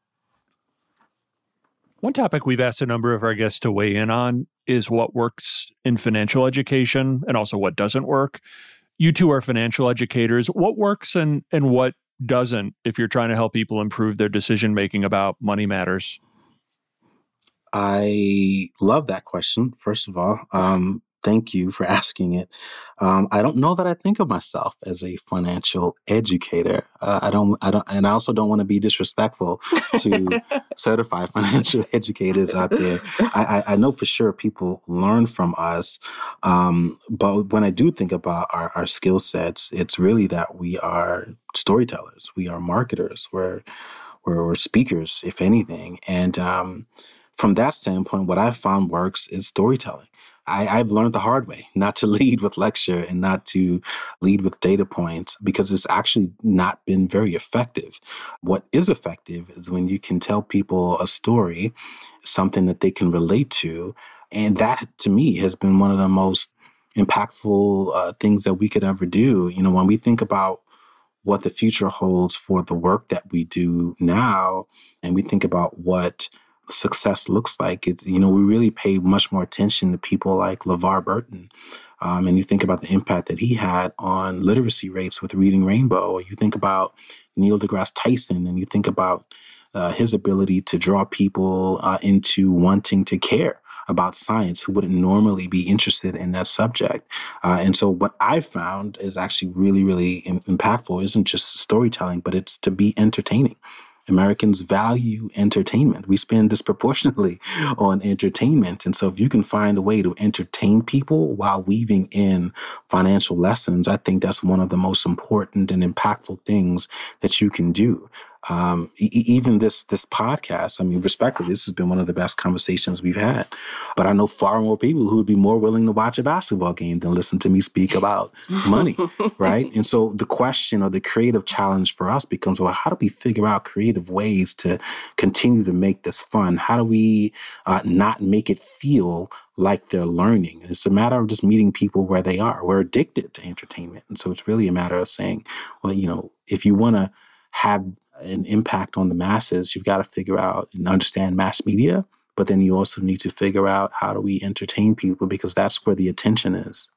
One topic we've asked a number of our guests to weigh in on is what works in financial education and also what doesn't work. You two are financial educators. What works and, and what doesn't if you're trying to help people improve their decision making about money matters? I love that question, first of all. Um, thank you for asking it. Um, I don't know that I think of myself as a financial educator. Uh, I don't, I don't, and I also don't want to be disrespectful to certified financial educators out there. I, I, I, know for sure people learn from us, um, but when I do think about our, our skill sets, it's really that we are storytellers, we are marketers, we're we're, we're speakers, if anything, and um, from that standpoint, what I've found works is storytelling. I, have learned the hard way not to lead with lecture and not to lead with data points because it's actually not been very effective. What is effective is when you can tell people a story, something that they can relate to. And that to me has been one of the most impactful uh, things that we could ever do. You know, when we think about what the future holds for the work that we do now, and we think about what success looks like. It's, you know, we really pay much more attention to people like LeVar Burton. Um, and you think about the impact that he had on literacy rates with Reading Rainbow, or you think about Neil deGrasse Tyson, and you think about uh, his ability to draw people uh, into wanting to care about science who wouldn't normally be interested in that subject. Uh, and so, what I found is actually really, really impactful isn't just storytelling, but it's to be entertaining. Americans value entertainment. We spend disproportionately on entertainment. And so, if you can find a way to entertain people while weaving in financial lessons, I think that's one of the most important and impactful things that you can do um, e- even this this podcast. I mean, respectfully, this has been one of the best conversations we've had. But I know far more people who would be more willing to watch a basketball game than listen to me speak about money, right? And so the question or the creative challenge for us becomes: well, how do we figure out creative ways to continue to make this fun? How do we uh, not make it feel like they're learning. It's a matter of just meeting people where they are. We're addicted to entertainment. And so it's really a matter of saying, well, you know, if you want to have an impact on the masses, you've got to figure out and understand mass media. But then you also need to figure out how do we entertain people because that's where the attention is.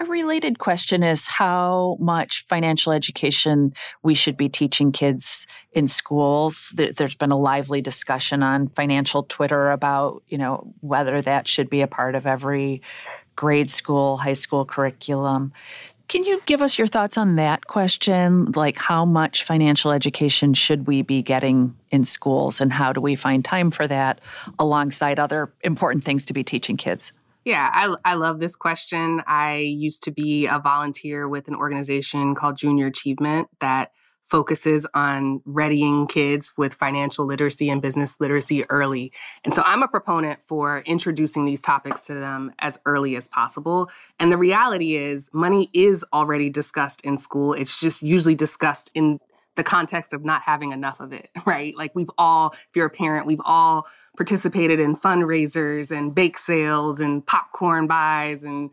A related question is how much financial education we should be teaching kids in schools. There's been a lively discussion on financial Twitter about, you know, whether that should be a part of every grade school, high school curriculum. Can you give us your thoughts on that question? Like, how much financial education should we be getting in schools, and how do we find time for that alongside other important things to be teaching kids? Yeah, I, I love this question. I used to be a volunteer with an organization called Junior Achievement that focuses on readying kids with financial literacy and business literacy early. And so I'm a proponent for introducing these topics to them as early as possible. And the reality is, money is already discussed in school. It's just usually discussed in the context of not having enough of it, right? Like we've all, if you're a parent, we've all participated in fundraisers and bake sales and popcorn buys and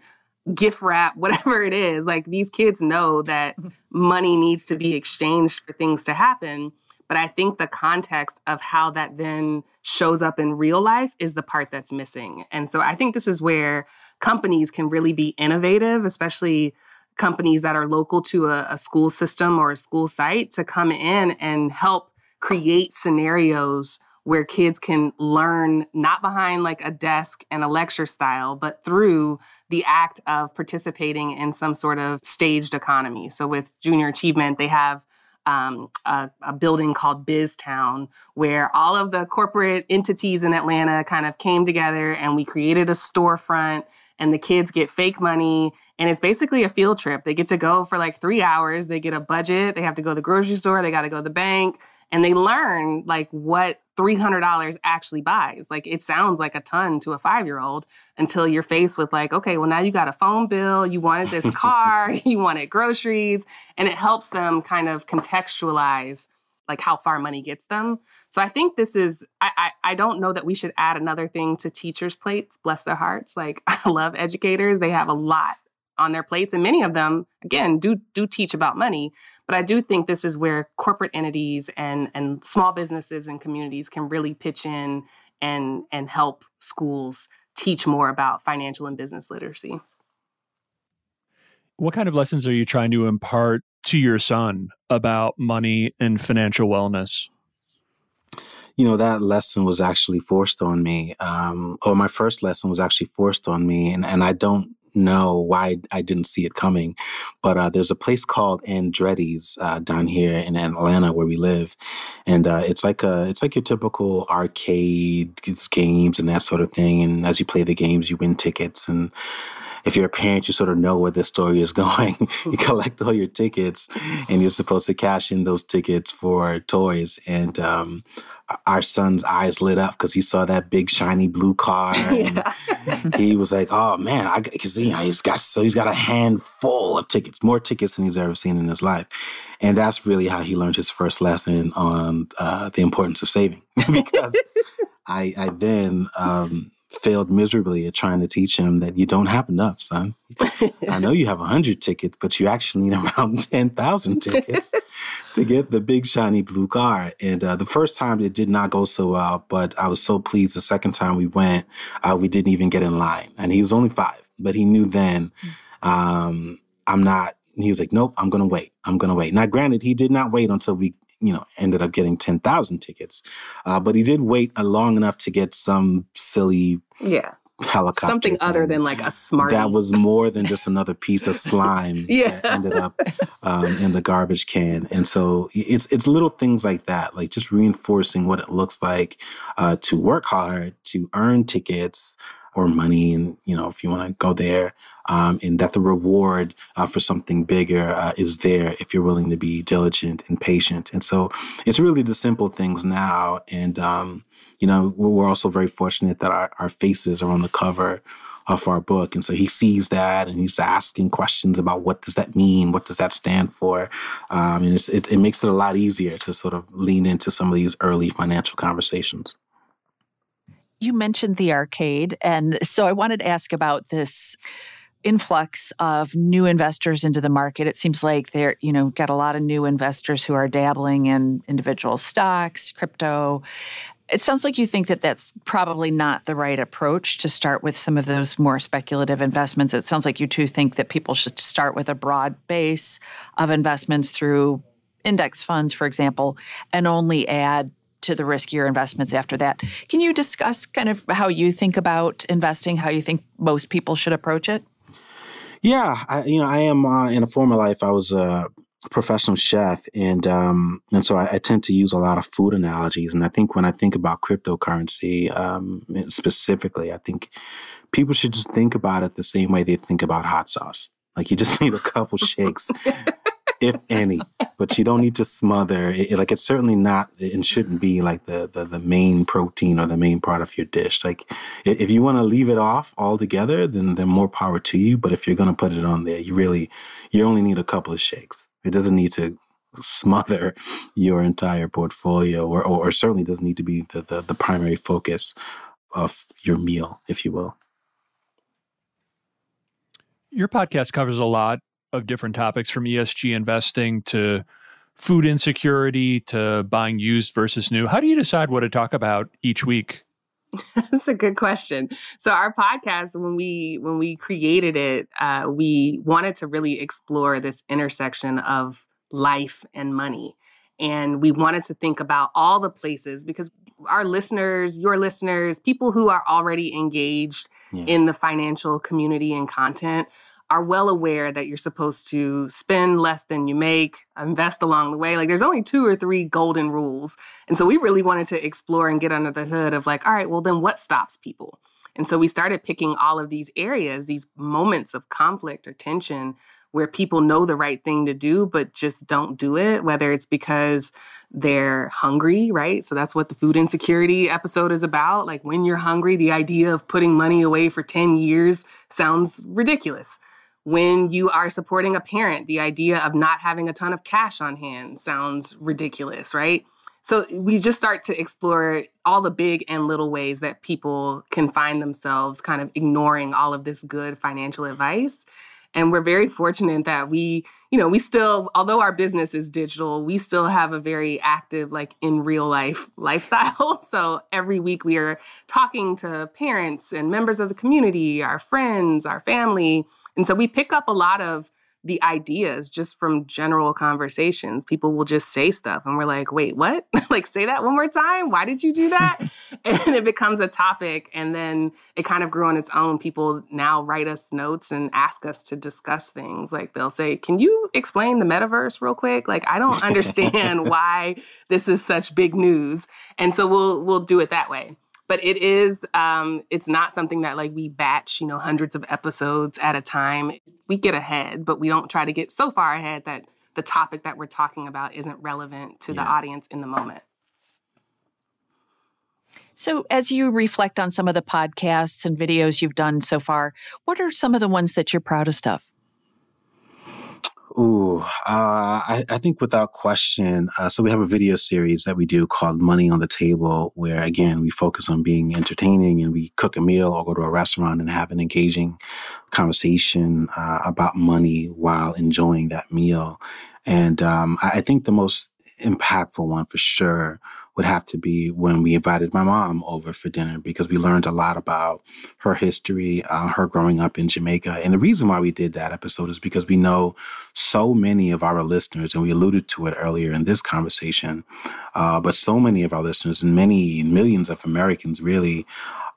gift wrap, whatever it is. Like these kids know that mm-hmm. money needs to be exchanged for things to happen. But I think the context of how that then shows up in real life is the part that's missing. And so I think this is where companies can really be innovative, especially companies that are local to a, a school system or a school site to come in and help create scenarios where kids can learn not behind like a desk and a lecture style, but through the act of participating in some sort of staged economy. So with Junior Achievement, they have um, a, a, building called BizTown, where all of the corporate entities in Atlanta kind of came together and we created a storefront and the kids get fake money and it's basically a field trip. They get to go for like three hours. They get a budget. They have to go to the grocery store. They got to go to the bank and they learn like what $300 actually buys. Like it sounds like a ton to a five year old until you're faced with, like, okay, well, now you got a phone bill, you wanted this car, you wanted groceries, and it helps them kind of contextualize like how far money gets them. So I think this is I, I, I don't know that we should add another thing to teachers' plates, bless their hearts. Like I love educators. They have a lot on their plates and many of them again do do teach about money but i do think this is where corporate entities and and small businesses and communities can really pitch in and and help schools teach more about financial and business literacy. What kind of lessons are you trying to impart to your son about money and financial wellness? You know that lesson was actually forced on me. Um, or my first lesson was actually forced on me and, and i don't know why I didn't see it coming. But uh, there's a place called Andretti's uh, down here in Atlanta where we live, and uh, it's like a it's like your typical arcade games and that sort of thing. And as you play the games, you win tickets and if you're a parent, you sort of know where the story is going. you collect all your tickets, and you're supposed to cash in those tickets for toys. And um, our son's eyes lit up because he saw that big shiny blue car. yeah. he was like, "Oh man, I because you know, he's got so he's got a handful of tickets, more tickets than he's ever seen in his life." And that's really how he learned his first lesson on uh, the importance of saving. because I, I then um, failed miserably at trying to teach him that you don't have enough, son. I know you have 100 tickets, but you actually need around 10,000 tickets to get the big shiny blue car. And uh, the first time it did not go so well, but I was so pleased the second time we went, uh, we didn't even get in line. And he was only five, but he knew then um, I'm not. He was like, nope, I'm going to wait. I'm going to wait. Now, granted, he did not wait until we you know, ended up getting 10,000 tickets. Uh, but he did wait a long enough to get some silly yeah helicopter. Something thing. other than like a smart. That was more than just another piece of slime yeah. that ended up um, in the garbage can. And so it's it's little things like that, like just reinforcing what it looks like uh, to work hard, to earn tickets, or money, and you know, if you want to go there, um, and that the reward uh, for something bigger uh, is there if you're willing to be diligent and patient. And so, it's really the simple things now. And um, you know, we're also very fortunate that our, our faces are on the cover of our book, and so he sees that and he's asking questions about what does that mean, what does that stand for, um, and it, it makes it a lot easier to sort of lean into some of these early financial conversations. You mentioned the arcade. And so I wanted to ask about this influx of new investors into the market. It seems like they're, you know, got a lot of new investors who are dabbling in individual stocks, crypto. It sounds like you think that that's probably not the right approach to start with some of those more speculative investments. It sounds like you two think that people should start with a broad base of investments through index funds, for example, and only add to the riskier investments after that. Can you discuss kind of how you think about investing, how you think most people should approach it? Yeah, I, you know, I am uh, in a former life. I was a professional chef, and um, and so I, I, tend to use a lot of food analogies. And I think when I think about cryptocurrency um, specifically, I think people should just think about it the same way they think about hot sauce. Like you just need a couple shakes if any. But you don't need to smother. It, like it's certainly not and shouldn't be like the, the the main protein or the main part of your dish. Like if you want to leave it off altogether, then then more power to you. But if you're gonna put it on there, you really you only need a couple of shakes. It doesn't need to smother your entire portfolio or, or, or certainly doesn't need to be the, the, the primary focus of your meal, if you will. Your podcast covers a lot of different topics from ESG investing to food insecurity to buying used versus new. How do you decide what to talk about each week? That's a good question. So our podcast, when we when we created it, uh, we wanted to really explore this intersection of life and money, and we wanted to think about all the places because our listeners, your listeners, people who are already engaged yeah. in the financial community and content are well aware that you're supposed to spend less than you make, invest along the way. Like there's only two or three golden rules. And so we really wanted to explore and get under the hood of like, all right, well, then what stops people? And so we started picking all of these areas, these moments of conflict or tension where people know the right thing to do, but just don't do it, whether it's because they're hungry, right? So that's what the food insecurity episode is about. Like when you're hungry, the idea of putting money away for 10 years sounds ridiculous. When you are supporting a parent, the idea of not having a ton of cash on hand sounds ridiculous, right? So we just start to explore all the big and little ways that people can find themselves kind of ignoring all of this good financial advice. And we're very fortunate that we, you know, we still, although our business is digital, we still have a very active, like in real life lifestyle. So every week we are talking to parents and members of the community, our friends, our family. And so we pick up a lot of the ideas just from general conversations. People will just say stuff and we're like, wait, what? like, say that one more time. Why did you do that? and it becomes a topic. And then it kind of grew on its own. People now write us notes and ask us to discuss things. Like, they'll say, can you explain the metaverse real quick? Like, I don't understand why this is such big news. And so we'll we'll do it that way but it is um, it's not something that like we batch you know hundreds of episodes at a time. We get ahead but we don't try to get so far ahead that the topic that we're talking about isn't relevant to yeah. the audience in the moment. So as you reflect on some of the podcasts and videos you've done so far what are some of the ones that you're proudest of Ooh, uh, I, I, think without question. Uh, so we have a video series that we do called Money on the Table, where again we focus on being entertaining and we cook a meal or go to a restaurant and have an engaging conversation uh, about money while enjoying that meal. And um, I, I think the most impactful one for sure would have to be when we invited my mom over for dinner because we learned a lot about her history, uh, her growing up in Jamaica. And the reason why we did that episode is because we know so many of our listeners, and we alluded to it earlier in this conversation, uh, but so many of our listeners and many millions of Americans really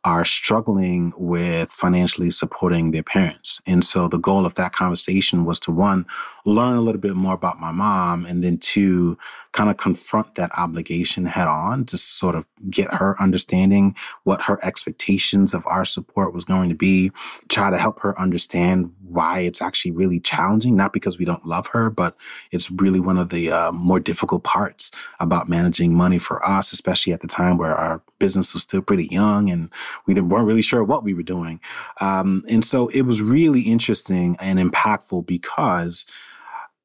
are struggling with financially supporting their parents. And so the goal of that conversation was to one, learn a little bit more about my mom, and then to kind of confront that obligation head on to sort of get her understanding what her expectations of our support was going to be, try to help her understand why it's actually really challenging, not because we don't love her, but it's really one of the uh, more difficult parts about managing money for us, especially at the time where our business was still pretty young and we weren't really sure what we were doing. Um, and so it was really interesting and impactful because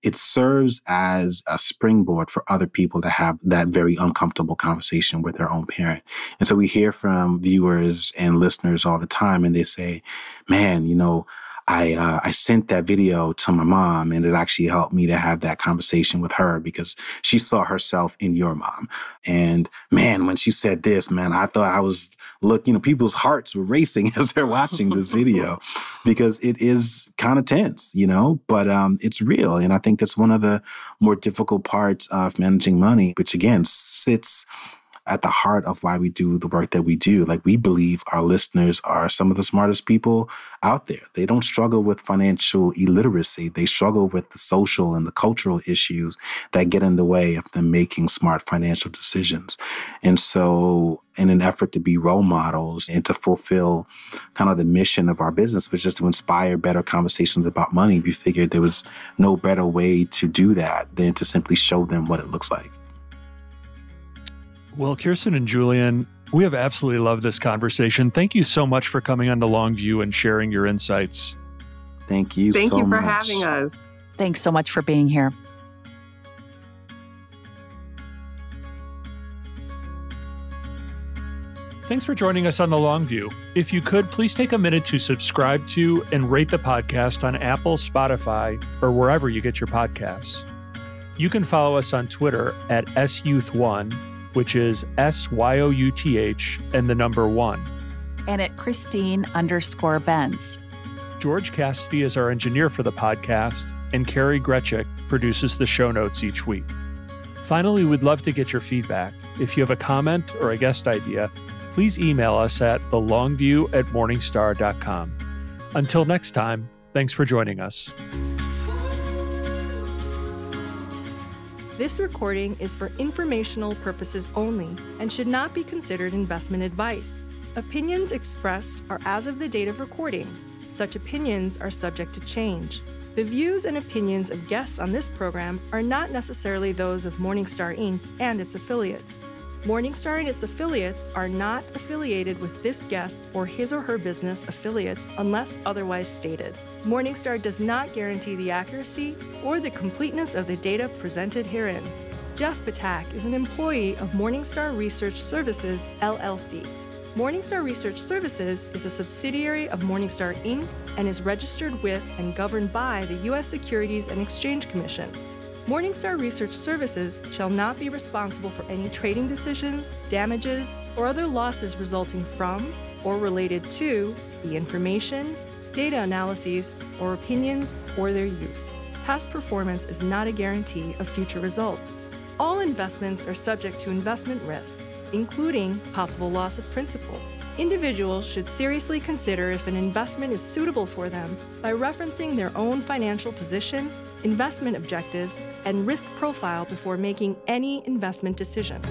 it serves as a springboard for other people to have that very uncomfortable conversation with their own parent. And so we hear from viewers and listeners all the time, and they say, man, you know, I uh, I sent that video to my mom, and it actually helped me to have that conversation with her because she saw herself in your mom. And man, when she said this, man, I thought I was look, you know, people's hearts were racing as they're watching this video because it is kind of tense, you know, but um, it's real, and I think that's one of the more difficult parts of managing money, which again sits at the heart of why we do the work that we do. Like we believe our listeners are some of the smartest people out there. They don't struggle with financial illiteracy. They struggle with the social and the cultural issues that get in the way of them making smart financial decisions. And so in an effort to be role models and to fulfill kind of the mission of our business, which is to inspire better conversations about money, we figured there was no better way to do that than to simply show them what it looks like. Well, Kiersten and Julien, we have absolutely loved this conversation. Thank you so much for coming on to Longview and sharing your insights. Thank you. Thank so you for much. having us. Thanks so much for being here. Thanks for joining us on The Longview. If you could, please take a minute to subscribe to and rate the podcast on Apple, Spotify, or wherever you get your podcasts. You can follow us on Twitter at SYouth1 which is S Y O U T H and the number one. And at Christine underscore Benz. George Castady is our engineer for the podcast, and Kari Greczek produces the show notes each week. Finally, we'd love to get your feedback. If you have a comment or a guest idea, please email us at thelongview at morningstar.com. Until next time, thanks for joining us. This recording is for informational purposes only and should not be considered investment advice. Opinions expressed are as of the date of recording. Such opinions are subject to change. The views and opinions of guests on this program are not necessarily those of Morningstar Inc. and its affiliates. Morningstar and its affiliates are not affiliated with this guest or his or her business affiliates unless otherwise stated. Morningstar does not guarantee the accuracy or the completeness of the data presented herein. Jeff Ptak is an employee of Morningstar Research Services, LLC. Morningstar Research Services is a subsidiary of Morningstar Inc. and is registered with and governed by the U.S. Securities and Exchange Commission. Morningstar Research Services shall not be responsible for any trading decisions, damages, or other losses resulting from or related to the information, data analyses, or opinions or their use. Past performance is not a guarantee of future results. All investments are subject to investment risk including possible loss of principal. Individuals should seriously consider if an investment is suitable for them by referencing their own financial position, investment objectives, and risk profile before making any investment decision.